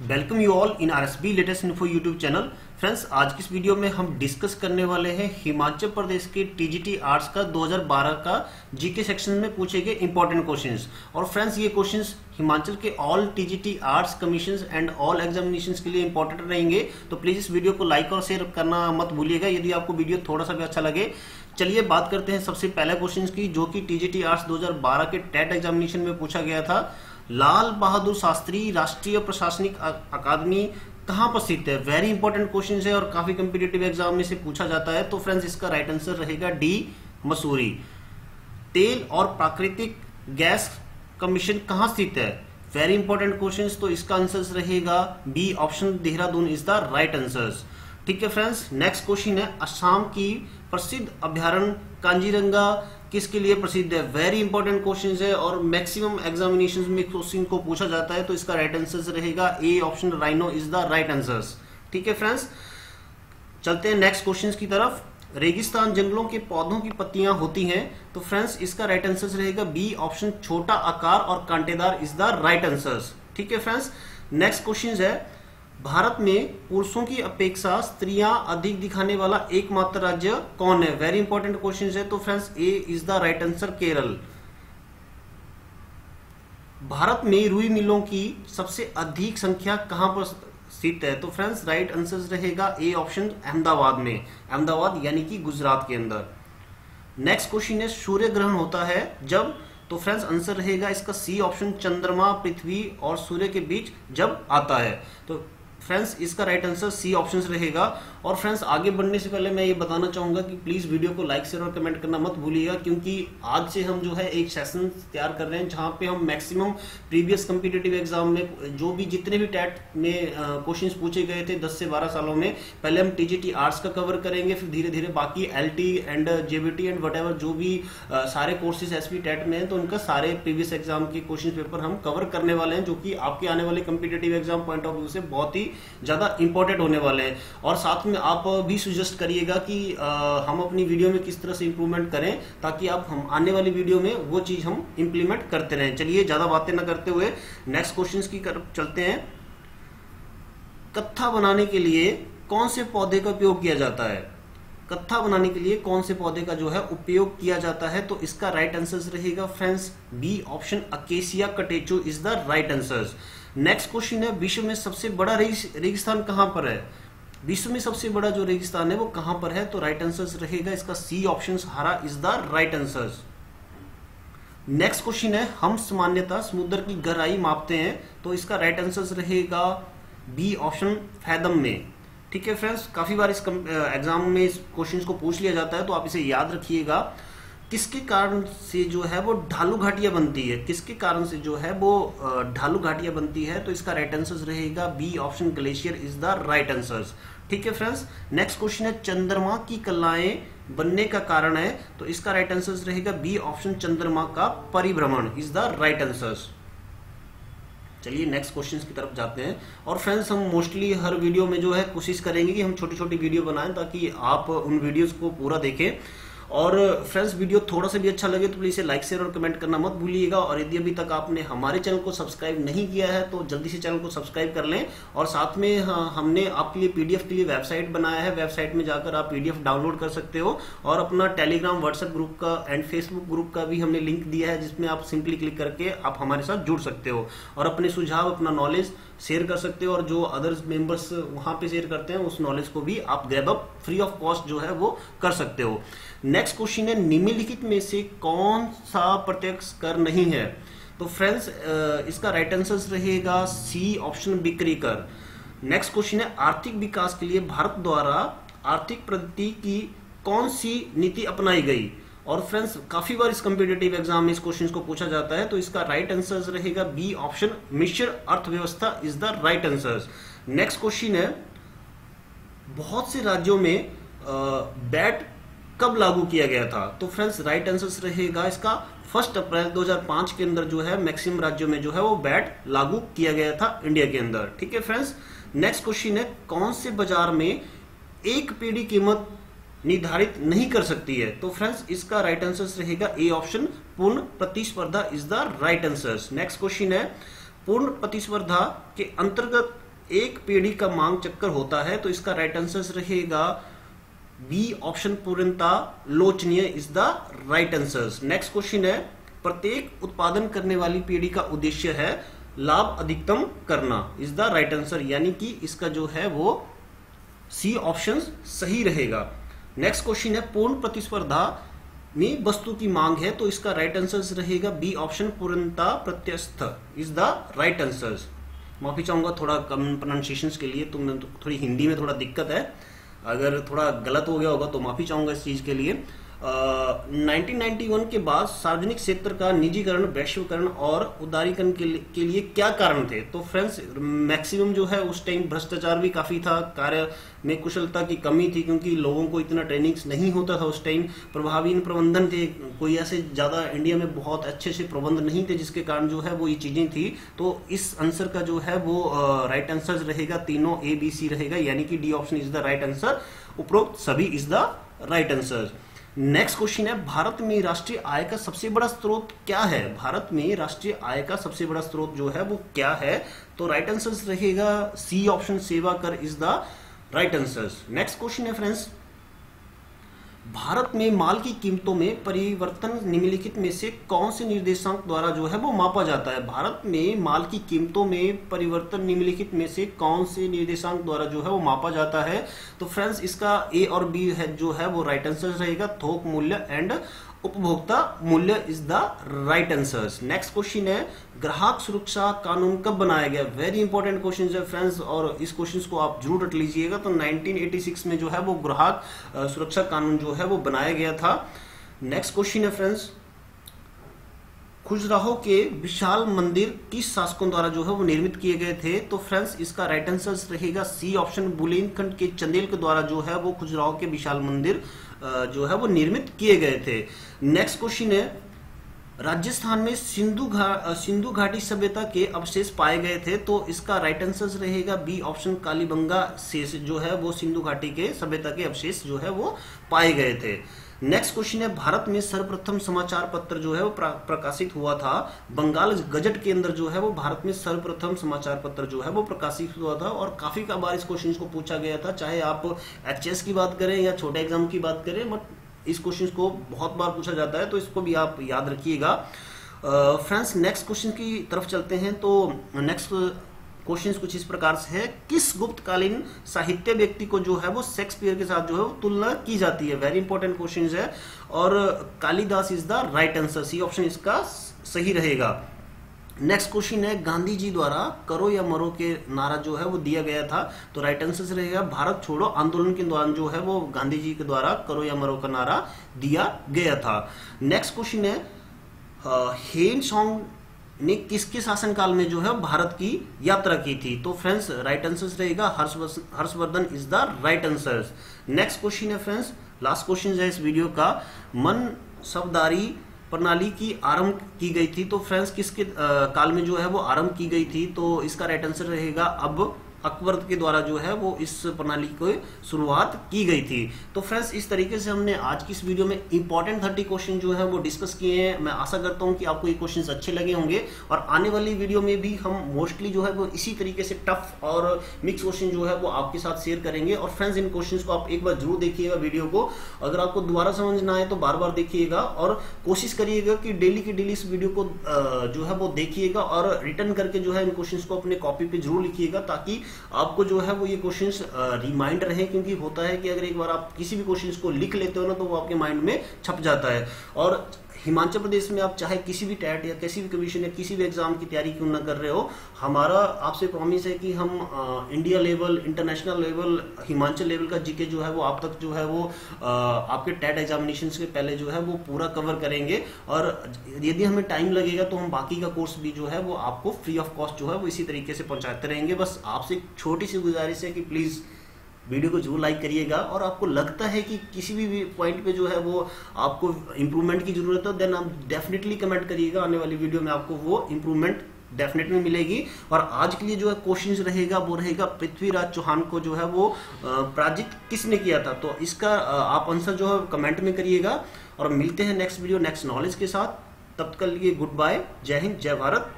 Welcome you all in R S B latest info YouTube channel friends आज की इस video में हम डिस्कस करने वाले हैं हिमाचल प्रदेश के टीजीटी आर्ट्स का 2012 का जीके सेक्शन में पूछे गए इंपॉर्टेंट क्वेश्चंस और फ्रेंड्स ये क्वेश्चंस हिमाचल के all TGT arts commission and all examination के लिए इंपॉर्टेंट रहेंगे. तो प्लीज़ इस वीडियो को लाइक और शेयर करना मत भूलिएगा। यदि आपको वीडियो थोड़ा सा भी अच्छा लगे, चलिए बात करते हैं सबसे पहले क्वेश्चन की, जो कि टीजीटी आर्ट्स 2012 के टेट एग्जामिनेशन में पूछा गया था। लाल बहादुर शास्त्री, राष्ट्रीय प्रशासनिक अकादमी कहाँ पर स्थित है? वेरी इंपॉर्टेंट क्वेश्चन है और काफ़ी कंपिटेटिव एग्ज़ाम में से पूछा जाता है। तो फ्रेंड्स इसका राइट आंसर रहेगा डी मसूरी। तेल और प्राकृतिक गैस कमीशन कहाँ स्थित है? वेरी इंपॉर्टेंट क्वेश्चन तो इसका आंसर रहेगा B option Dehradun is the right answer ठीक है फ्रेंड्स नेक्स्ट क्वेश्चन है, असम की प्रसिद्ध अभ्यारण कांजीरंगा किसके लिए प्रसिद्ध है? वेरी इंपॉर्टेंट क्वेश्चन है और मैक्सिमम एग्जामिनेशन में क्वेश्चन को पूछा जाता है तो इसका राइट आंसर रहेगा। A option rhino is the right answer ठीक है फ्रेंड्स चलते हैं नेक्स्ट क्वेश्चन की तरफ़। रेगिस्तान जंगलों के पौधों की पत्तियाँ होती हैं तो फ्रेंड्स इसका राइट आंसर रहेगा। बी ऑप्शन छोटा आकार और कांटेदार इज़ द राइट आंसर ठीक है फ्रेंड्स नेक्स्ट क्वेश्चन है भारत में पुरुषों की अपेक्षा स्त्रियाँ अधिक दिखाने वाला एकमात्र राज्य कौन है? वेरी इंपॉर्टेंट क्वेश्चन है। तो friends A is the right answer Kerala Bharat में रुई मिलों की सबसे अधिक संख्या कहाँ पर स्थित है? तो फ्रेंड्स राइट आंसर रहेगा ए ऑप्शन अहमदाबाद में। अहमदाबाद यानी कि गुजरात के अंदर। नेक्स्ट क्वेश्चन है, सूर्य ग्रहण होता है जब? तो फ्रेंड्स आंसर रहेगा इसका सी ऑप्शन चंद्रमा, पृथ्वी और सूर्य के बीच जब आता है। तो फ्रेंड्स इसका राइट आंसर सी ऑप्शन रहेगा। और फ्रेंड्स आगे बढ़ने से पहले मैं ये बताना चाहूँगा कि प्लीज़ वीडियो को लाइक शेयर और कमेंट करना मत भूलिएगा, क्योंकि आज से हम जो है एक सेशन तैयार कर रहे हैं, जहाँ पे हम मैक्सिमम प्रीवियस कम्पिटेटिव एग्ज़ाम में जो भी जितने भी टैट में क्वेश्चन पूछे गए थे दस से बारह सालों में, पहले हम टीजीटी आर्ट्स का कवर करेंगे, फिर धीरे धीरे बाकी LT and JBT and what जो भी सारे कोर्सेज एस टैट में है तो उनका सारे प्रीवियस एग्ज़ाम के क्वेश्चन पेपर हम कवर करने वाले हैं, जो कि आपके आने वाले competitive exam point of view से बहुत ही ज़्यादा इंपॉर्टेंट होने वाले हैं। और साथ में आप भी सजेस्ट करिएगा कि आ, हम अपनी वीडियो में किस तरह से इंप्रूवमेंट करें ताकि आप हम आने वाली वीडियो में वो चीज़ हम इंप्लीमेंट करते रहें। चलिए ज़्यादा बातें ना करते हुए नेक्स्ट क्वेश्चन की तरफ़ चलते हैं। कत्था बनाने के लिए कौन से पौधे का उपयोग किया जाता है? कत्था बनाने के लिए कौन से पौधे का जो है उपयोग किया जाता है? तो इसका राइट आंसर रहेगा friends B option acacia catechu is the right answer next question है विश्व में सबसे बड़ा रेगिस्तान कहाँ पर है? विश्व में सबसे बड़ा जो रेगिस्तान है, वो कहाँ पर है? तो राइट आंसर रहेगा इसका सी ऑप्शन हारा is the right answer next question है, हम सामान्यता समुद्र की गहराई मापते हैं तो इसका राइट आंसर रहेगा बी ऑप्शन फैदम में। ठीक है फ्रेंड्स काफ़ी बार इस एग्ज़ाम में इस क्वेश्चन को पूछ लिया जाता है तो आप इसे याद रखिएगा। किसके कारण से जो है, वो ढालू घाटियाँ बनती है? किसके कारण से जो है, वो ढालू घाटियाँ बनती है? तो इसका राइट आंसर रहेगा B option glacier is the right answer ठीक है फ्रेंड्स नेक्स्ट क्वेश्चन है, चंद्रमा की कलाएँ बनने का कारण है तो इसका राइट आंसर रहेगा बी ऑप्शन चंद्रमा का परिभ्रमण. इज़ द राइट आंसर चलिए नेक्स्ट क्वेश्चन की तरफ़ जाते हैं. और फ्रेंड्स हम मोस्टली हर वीडियो में जो है, कोशिश करेंगे कि हम छोटी छोटी वीडियो बनाएँ ताकि आप उन वीडियोस को पूरा देखें. और फ्रेंड्स वीडियो थोड़ा सा भी अच्छा लगे तो प्लीज़ लाइक शेयर और कमेंट करना मत भूलिएगा। और यदि अभी तक आपने हमारे चैनल को सब्सक्राइब नहीं किया है तो जल्दी से चैनल को सब्सक्राइब कर लें। और साथ में हाँ, हमने आपके लिए पीडीएफ के लिए वेबसाइट बनाया है। वेबसाइट में जाकर आप पीडीएफ डाउनलोड कर सकते हो। और अपना टेलीग्राम व्हाट्सएप ग्रुप का एंड फेसबुक ग्रुप का भी हमने लिंक दिया है जिसमें आप सिंपली क्लिक करके आप हमारे साथ जुड़ सकते हो। और अपने सुझाव अपना नॉलेज शेयर कर सकते हो। और जो अदर्स मेंबर्स वहाँ पे शेयर करते हैं उस नॉलेज को भी आप grab up free of cost जो है वो कर सकते हो। नेक्स्ट क्वेश्चन है, निम्नलिखित में से कौन सा प्रत्यक्ष कर नहीं है? तो फ्रेंड्स इसका राइट आंसर रहेगा सी ऑप्शन बिक्री कर नेक्स्ट क्वेश्चन है, आर्थिक विकास के लिए भारत द्वारा आर्थिक प्रगति की कौन सी नीति अपनाई गई? और फ्रेंड्स काफ़ी बार इस कम्पिटेटिव एग्ज़ाम में इस क्वेश्चन को पूछा जाता है तो इसका राइट आंसर रहेगा बी ऑप्शन मिश्र अर्थव्यवस्था is the right answer next question है, बहुत से राज्यों में बैट कब लागू किया गया था? तो फ्रेंड्स राइट आंसर रहेगा इसका। फ़र्स्ट अप्रैल 2005 के अंदर जो है मैक्सिमम राज्यों में जो है, वो बैट लागू किया गया था इंडिया के अंदर। ठीक है फ्रेंड्स नेक्स्ट क्वेश्चन है, कौन से बाज़ार में एक पीढ़ी कीमत निर्धारित नहीं कर सकती है? तो फ्रेंड्स इसका राइट आंसर रहेगा ए ऑप्शन पूर्ण प्रतिस्पर्धा is the right answer next question है, पूर्ण प्रतिस्पर्धा के अंतर्गत एक पीढ़ी का मांग चक्कर होता है तो इसका राइट आंसर रहेगा बी ऑप्शन पूर्णता लोचनीय is the right answer next question है, प्रत्येक उत्पादन करने वाली पीढ़ी का उद्देश्य है लाभ अधिकतम करना. इज़ द राइट आंसर यानी कि इसका जो है वो सी ऑप्शन सही रहेगा. नेक्स्ट क्वेश्चन है, पूर्ण प्रतिस्पर्धा में वस्तु की मांग है तो इसका राइट आंसर रहेगा. बी ऑप्शन पूर्णता प्रत्यस्थ. इज़ द राइट आंसर माफ़ी चाहूँगा थोड़ा कम प्रोनाउंसिएशन के लिए तो थोड़ी हिंदी में थोड़ा दिक्कत है. अगर थोड़ा गलत हो गया होगा तो माफ़ी चाहूँगा इस चीज़ के लिए। 1991 के बाद सार्वजनिक क्षेत्र का निजीकरण वैश्वीकरण और उदारीकरण के, के लिए क्या कारण थे? तो फ्रेंड्स मैक्सिमम जो है उस टाइम भ्रष्टाचार भी काफ़ी था। कार्य में कुशलता की कमी थी क्योंकि लोगों को इतना ट्रेनिंग्स नहीं होता था उस टाइम प्रभावी प्रबंधन थे। कोई ऐसे ज़्यादा इंडिया में बहुत अच्छे से प्रबंध नहीं थे जिसके कारण जो है वो ये चीज़ें थी। तो इस आंसर का जो है वो राइट आंसर रहेगा। तीनों ए बी सी रहेगा। यानी कि D option is the right answer उपरोक्त सभी is the right answer next question है, भारत में राष्ट्रीय आय का सबसे बड़ा स्रोत क्या है? भारत में राष्ट्रीय आय का सबसे बड़ा स्रोत जो है, वो क्या है? तो राइट आंसर रहेगा सी ऑप्शन सेवा कर is the right answer next question है फ्रेंड्स भारत में माल की कीमतों में परिवर्तन निम्नलिखित में से कौन से निर्देशांक द्वारा जो है वो मापा जाता है? भारत में माल की कीमतों में परिवर्तन निम्नलिखित में से कौन से निर्देशांक द्वारा जो है वो मापा जाता है? तो फ्रेंड्स, इसका ए और बी है, जो है वो राइट आंसर रहेगा, थोक मूल्य एंड उपभोक्ता मूल्य is the right answer next question है, ग्राहक सुरक्षा कानून कब बनाया गया? वेरी इंपॉर्टेंट क्वेश्चन है फ्रेंड्स और इस क्वेश्चन को आप ज़रूर रट लीजिएगा। तो 1986 में जो है, वो ग्राहक सुरक्षा कानून जो है, वो बनाया गया था। नेक्स्ट क्वेश्चन है फ्रेंड्स खुजराहो के विशाल मंदिर किस शासकों द्वारा जो है, वो निर्मित किए गए थे? तो फ्रेंड्स इसका राइट आंसर रहेगा सी ऑप्शन बुलेनखंड के चंदेल के द्वारा जो है, वो खुजराहो के विशाल मंदिर। जो है वो निर्मित किए गए थे। नेक्स्ट क्वेश्चन है, राजस्थान में सिंधु घा सिंधु घाटी सभ्यता के अवशेष पाए गए थे तो इसका राइट आंसर रहेगा बी ऑप्शन कालीबंगा शेष जो है वो सिंधु घाटी के सभ्यता के अवशेष जो है वो पाए गए थे। नेक्स्ट क्वेश्चन है, भारत में सर्वप्रथम समाचार पत्र जो है वो प्रकाशित हुआ था। बंगाल गजट के अंदर जो है वो भारत में सर्वप्रथम समाचार पत्र जो है वो प्रकाशित हुआ था और काफ़ी का बार इस क्वेश्चन को पूछा गया था। चाहे आप एचएस की बात करें या छोटे एग्ज़ाम की बात करें बट इस क्वेश्चन को बहुत बार पूछा जाता है तो इसको भी आप याद रखिएगा। फ्रेंड्स नेक्स्ट क्वेश्चन की तरफ़ चलते हैं तो नेक्स्ट क्वेश्चन कुछ इस प्रकार से है। किस गुप्तकालीन साहित्य व्यक्ति को जो है वो शेक्सपियर के साथ जो है वो तुलना की जाती है? वेरी इंपॉर्टेंट क्वेश्चन है। और Kalidas is the right answer C option इसका सही रहेगा। नेक्स्ट क्वेश्चन है, गांधी जी द्वारा करो या मरो के नारा जो है वो दिया गया था तो राइट आंसर रहेगा, भारत छोड़ो, आंदोलन के दौरान जो है वो गांधी जी के द्वारा करो या मरो का नारा दिया गया था। नेक्स्ट क्वेश्चन है हेन सॉन्ग ने किसके शासनकाल में जो है भारत की यात्रा की थी? तो फ्रेंड्स राइट आंसर रहेगा। Harshvardhan is the right answer next question है फ्रेंड्स लास्ट क्वेश्चन है इस वीडियो का। मन शब्दारी प्रणाली की आरंभ की गई थी। तो फ्रेंड्स किसके काल में जो है वो आरंभ की गई थी? तो इसका राइट आंसर रहेगा अब अकबर के द्वारा जो है वो इस प्रणाली को शुरुआत की गई थी। तो फ्रेंड्स, इस तरीके से हमने आज की इस वीडियो में इंपॉर्टेंट थर्टी क्वेश्चन जो है वो डिस्कस किए हैं। मैं आशा करता हूँ कि आपको ये क्वेश्चन अच्छे लगे होंगे और आने वाली वीडियो में भी हम मोस्टली जो है वो इसी तरीके से टफ और मिक्स क्वेश्चन जो है वो आपके साथ शेयर करेंगे। और फ्रेंड्स इन क्वेश्चन को आप एक बार ज़रूर देखिएगा वीडियो को। अगर आपको दोबारा समझ ना आए तो बार बार देखिएगा और कोशिश करिएगा कि डेली की डेली इस वीडियो को जो है वो देखिएगा और रिटर्न करके जो है इन क्वेश्चन को अपने कॉपी पे ज़रूर लिखिएगा ताकि आपको जो है वो ये क्वेश्चन रिमाइंड रहे क्योंकि होता है कि अगर एक बार आप किसी भी क्वेश्चन को लिख लेते हो ना तो वो आपके माइंड में छप जाता है। और हिमाचल प्रदेश में आप चाहे किसी भी टैट या किसी भी कमीशन या किसी भी एग्ज़ाम की तैयारी क्यों ना कर रहे हो हमारा आपसे प्रॉमिस है कि हम आ, India level international level Himachal level का जीके जो है वो आप तक जो है वो आ, आपके टैट एग्जामिनेशन के पहले जो है वो पूरा कवर करेंगे। और यदि हमें टाइम लगेगा तो हम बाकी का कोर्स भी जो है वो आपको फ्री ऑफ़ कॉस्ट जो है वो इसी तरीके से पहुंचाते रहेंगे। बस आपसे एक छोटी सी गुजारिश है कि प्लीज़ वीडियो को ज़रूर लाइक करिएगा और आपको लगता है कि किसी भी पॉइंट पे जो है वो आपको इम्प्रूवमेंट की ज़रूरत है देन आप डेफिनेटली कमेंट करिएगा। आने वाली वीडियो में आपको वो इम्प्रूवमेंट डेफिनेटली मिलेगी। और आज के लिए जो है क्वेश्चन रहेगा, वो रहेगा पृथ्वीराज चौहान को जो है वो पराजित किसने किया था? तो इसका आप आंसर जो है कमेंट में करिएगा। और मिलते हैं नेक्स्ट वीडियो नेक्स्ट नॉलेज के साथ। तब तक के लिए गुड बाय जय हिंद, जय भारत।